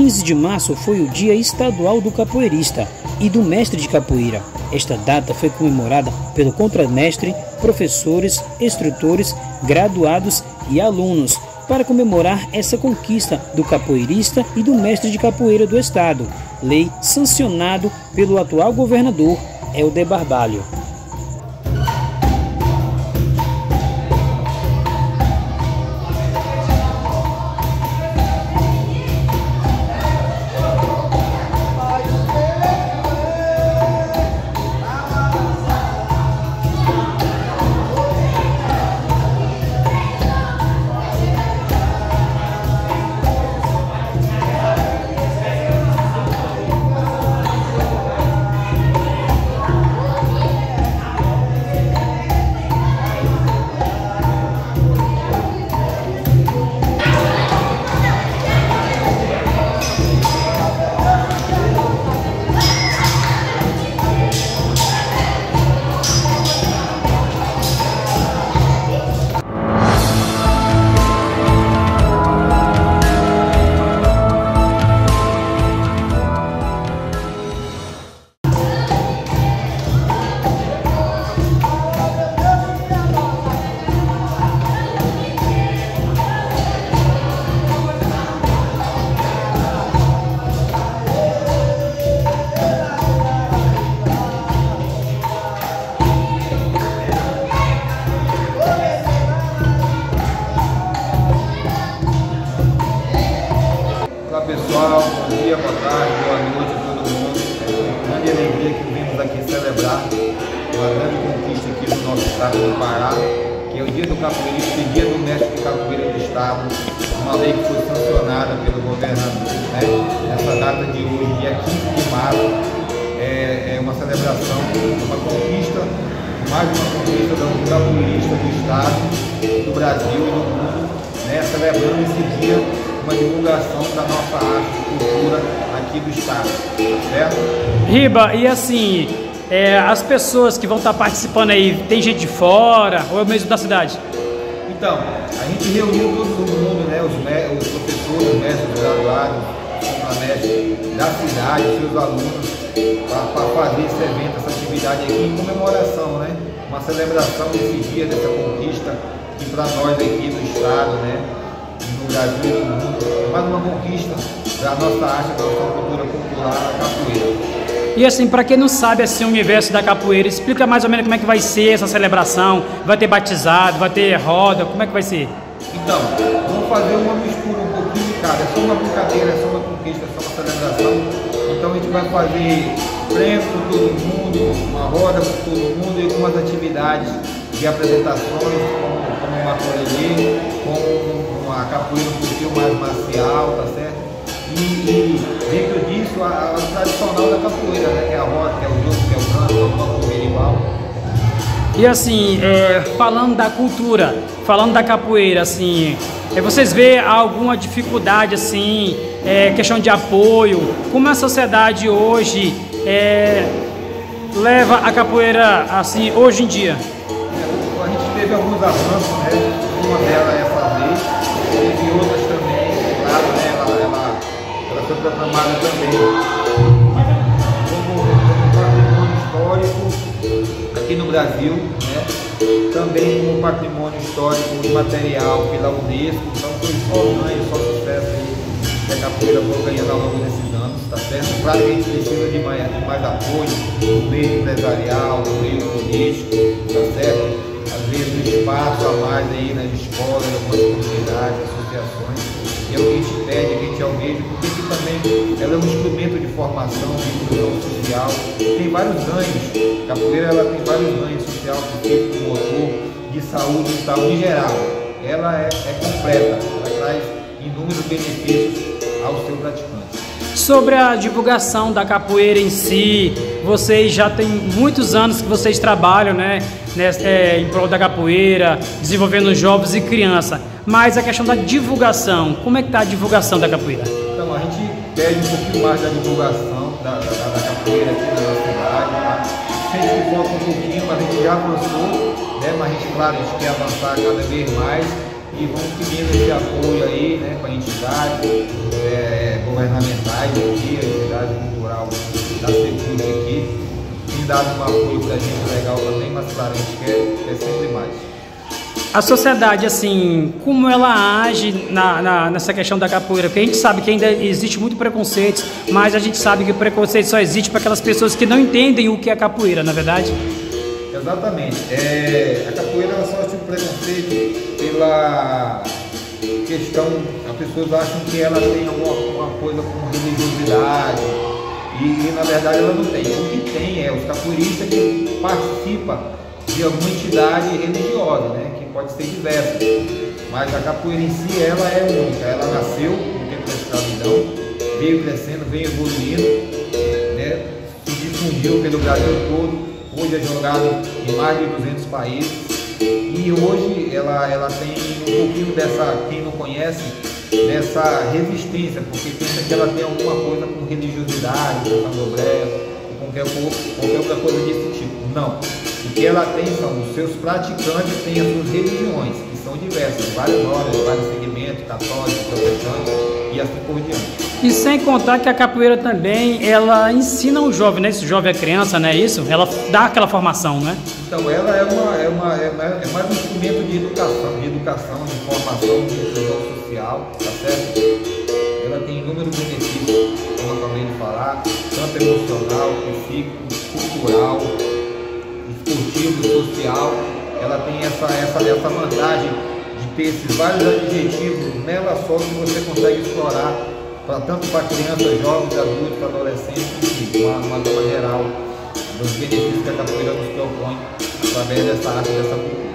15 de março foi o Dia Estadual do Capoeirista e do Mestre de Capoeira. Esta data foi comemorada pelo contramestre, professores, instrutores, graduados e alunos para comemorar essa conquista do capoeirista e do mestre de capoeira do estado, lei sancionado pelo atual governador Helder Barbalho. Estado, uma lei que foi sancionada pelo governador né, nessa data de hoje, dia 15 de março. É, é uma celebração, uma conquista, mais uma conquista do capoeirista do Estado, do Brasil e do mundo, né, celebrando esse dia uma divulgação da nossa arte e cultura aqui do estado, certo? Riba, e assim, é, as pessoas que vão estar participando aí, tem gente de fora ou é mesmo da cidade? Então, a gente reuniu todo mundo, né, os, os professores, os mestres, os graduados, os da cidade, seus alunos, para fazer esse evento, essa atividade aqui em comemoração, né? Uma celebração desse dia, dessa conquista, que para nós aqui do estado, né? no Brasil e no mundo, mais uma conquista da nossa arte, da nossa cultura popular, a capoeira. E assim, para quem não sabe assim, o universo da capoeira, explica mais ou menos como é que vai ser essa celebração. Vai ter batizado, vai ter roda, como é que vai ser? Então, vamos fazer uma mistura um pouquinho de cada. É só uma brincadeira, é só uma conquista, é só uma celebração. Então a gente vai fazer prêmio com todo mundo, uma roda com todo mundo e algumas atividades de apresentações, como, como uma colher, como uma capoeira um pouquinho mais marcial, tá certo? E, e dentro disso, a, a, tradicional da capoeira, né? que é a roda, que é o jogo, que é o canto, que é o banco berimbau. E assim, é, falando da cultura, falando da capoeira, assim, é, vocês vê alguma dificuldade, assim, é, questão de apoio? Como a sociedade hoje é, leva a capoeira, assim, hoje em dia? teve alguns avanços, né? Uma delas é foi programada também. Como patrimônio histórico aqui no Brasil, né? Também como patrimônio histórico imaterial pela Unesco, então foi só ganho, só sucesso aí que a capoeira foi ganhando ao longo desses anos, tá certo? Claro que a gente precisa de mais, de mais apoio no meio empresarial, no meio político, tá certo? vezes espaço a mais aí nas escolas, nas comunidades, associações. E é o que a gente pede, a gente almeja, porque também ela é um instrumento de formação, de inclusão social. Tem vários ganhos. A capoeira ela tem vários ganhos social, de motor, de saúde e tal, em geral. Ela é, é completa, ela traz inúmeros benefícios ao seu praticante. Sobre a divulgação da capoeira em si, vocês já têm muitos anos que vocês trabalham, né? é, em prol da capoeira, desenvolvendo jovens e crianças. Mas a questão da divulgação, como é que está a divulgação da capoeira? Pede um pouquinho mais da divulgação da, da, da capoeira aqui na nossa cidade, tá? Sempre que falta um pouquinho, mas a gente já avançou, né? Mas a gente, claro, a gente quer avançar cada vez mais. e vamos pedindo esse apoio aí né, para entidades é, governamentais aqui, a entidade cultural da Secult aqui, tem dado um apoio para a gente legal também, mas claro, a gente quer, quer sempre mais. A sociedade, assim, como ela age na, na, nessa questão da capoeira? Porque a gente sabe que ainda existe muito preconceito, mas a gente sabe que o preconceito só existe para aquelas pessoas que não entendem o que é capoeira, na é verdade? Exatamente. É, a capoeira ela sofre um preconceito pela questão, as pessoas acham que ela tem alguma, alguma coisa com religiosidade e, e, na verdade ela não tem. O que tem é os capoeiristas que participam de alguma entidade religiosa, né? pode ser diversa, mas a capoeira em si ela é única. Ela nasceu no tempo da escravidão, veio crescendo, veio evoluindo, né? se difundiu pelo Brasil todo, hoje é jogado em mais de 200 países e hoje ela, ela tem um pouquinho dessa, quem não conhece, dessa resistência, porque pensa que ela tem alguma coisa com religiosidade, com candomblé, qualquer, qualquer outra coisa desse tipo. Não. O que ela tem são os seus praticantes têm as suas religiões, que são diversas, várias ordens, vários segmentos, católicos, protestantes e assim por diante. E sem contar que a capoeira também, ela ensina o jovem, né? Esse jovem é criança, né? Isso? Ela dá aquela formação, né? Então, ela é, uma, é, uma, é, é mais um instrumento de educação, de educação, de formação, de inclusão social, tá certo? Emocional, psíquico, cultural, esportivo, social, ela tem essa, essa, essa vantagem de ter esses vários adjetivos nela só que você consegue explorar pra, tanto para crianças, jovens, adultos, adolescentes, enfim, uma, uma geral dos benefícios que a capoeira nos propõe através dessa arte, dessa cultura.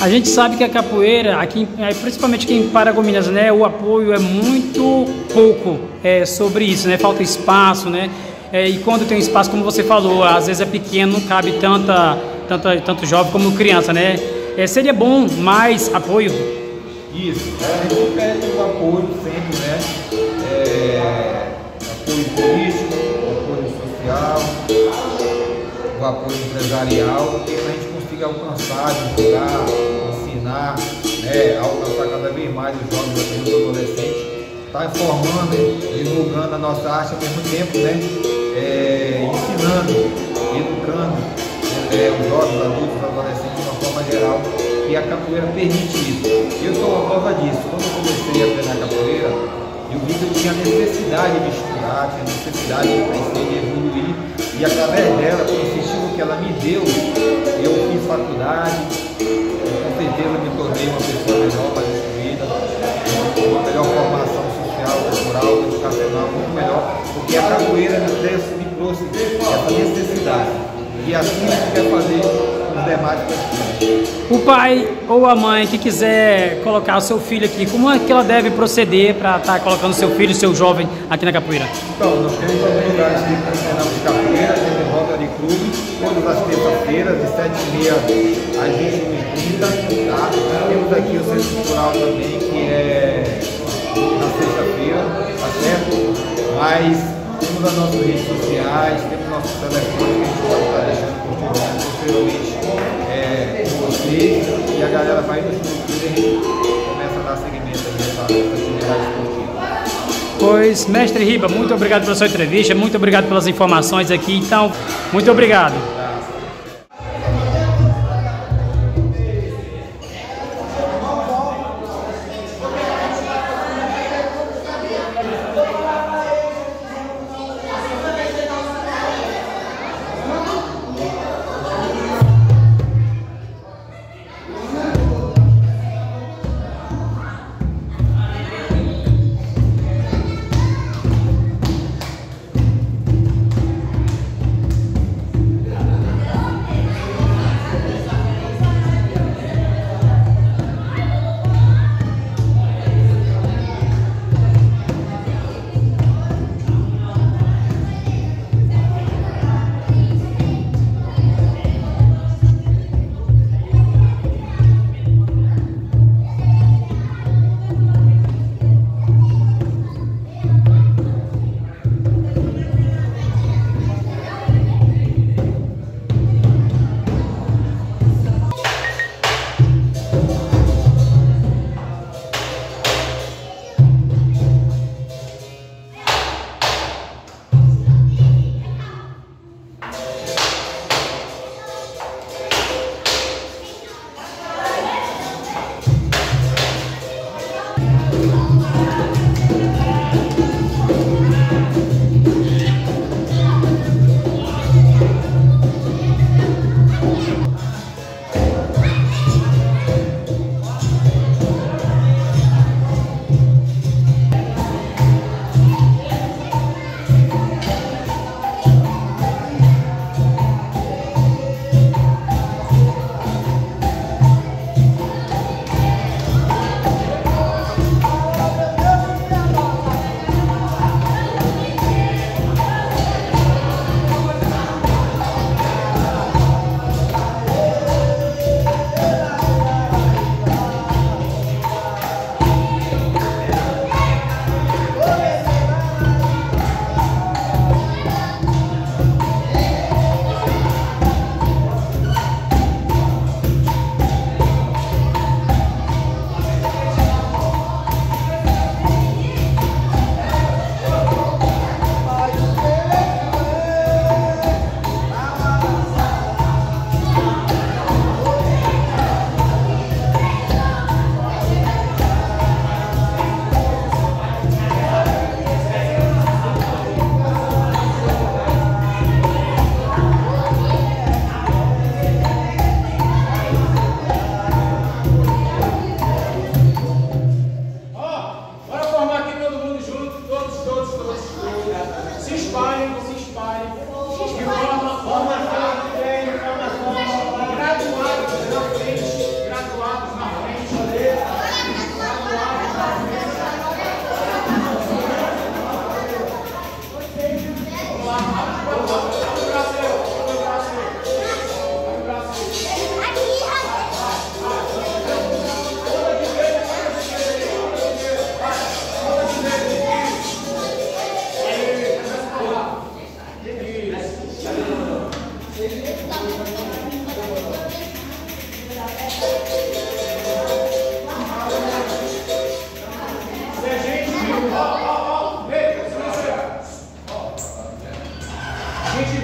A gente sabe que a capoeira, aqui, é, principalmente aqui em Paragominas, né, o apoio é muito pouco é, sobre isso, né? Falta espaço, né? É, e quando tem espaço, como você falou, às vezes é pequeno, não cabe tanta, tanta, tanto jovem como criança, né? É, seria bom mais apoio? Isso, a gente pede o apoio sempre, né? É, apoio político, apoio social, o apoio empresarial, que a gente consiga alcançar, divulgar, ensinar, né? alcançar cada vez mais os jovens os adolescentes, está informando, divulgando a nossa arte ao mesmo tempo, né? É, ensinando, educando é, os jovens, adultos, adolescentes de uma forma geral, e a capoeira permite isso. Eu sou uma prova disso. Quando eu comecei a treinar capoeira, eu vi que eu tinha necessidade de estudar, tinha necessidade de crescer, de evoluir, e através dela, com o incentivo que ela me deu, eu fiz faculdade, com certeza me tornei uma pessoa melhor, mais educacional, muito melhor, porque a capoeira me trouxe essa necessidade. E assim a gente quer fazer os demais O pai ou a mãe que quiser colocar o seu filho aqui, como é que ela deve proceder para estar tá colocando seu filho, seu jovem aqui na capoeira? Então, nós temos alguns lugares que treinamos de capoeira, temos roda de clube, todas as terças-feiras, de 7h30 às 21h30, tá? Temos aqui o Centro Cultural também, que é na sexta-feira, tá certo? Mas temos as nossas redes sociais, temos nossos telefones que a gente pode estar deixando posteriormente é, com vocês e a galera vai nos e a começa a dar seguimento aí nessa atividade esportiva. Pois, mestre Riba, muito obrigado pela sua entrevista, muito obrigado pelas informações aqui. Então, muito obrigado.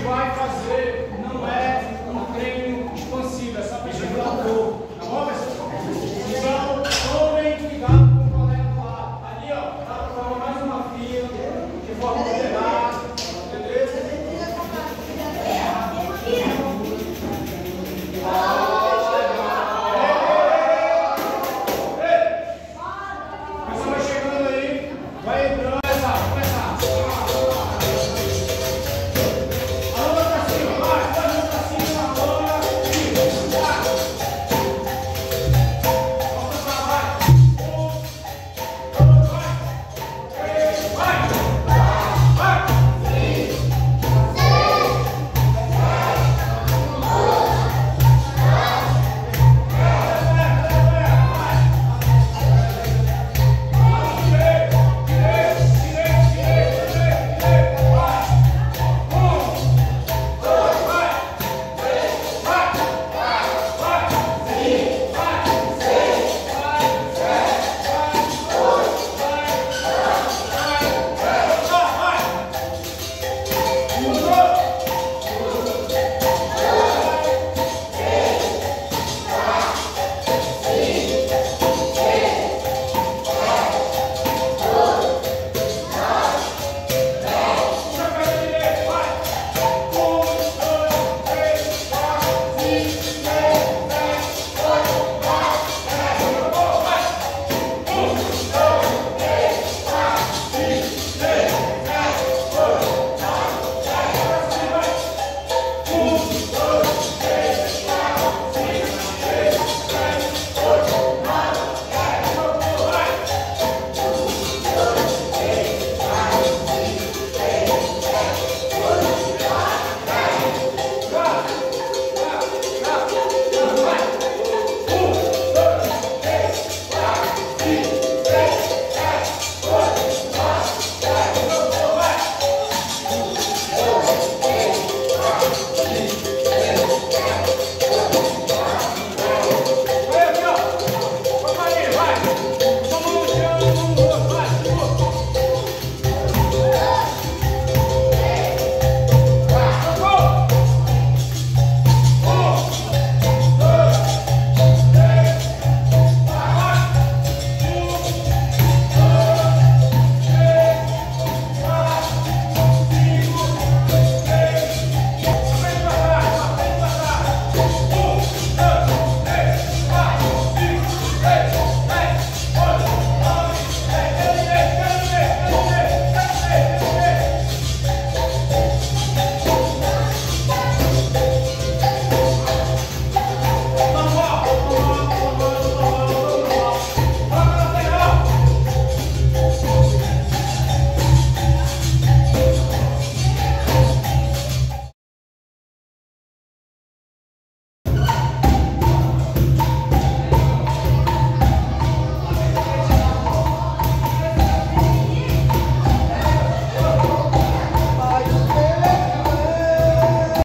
Wi-Fi.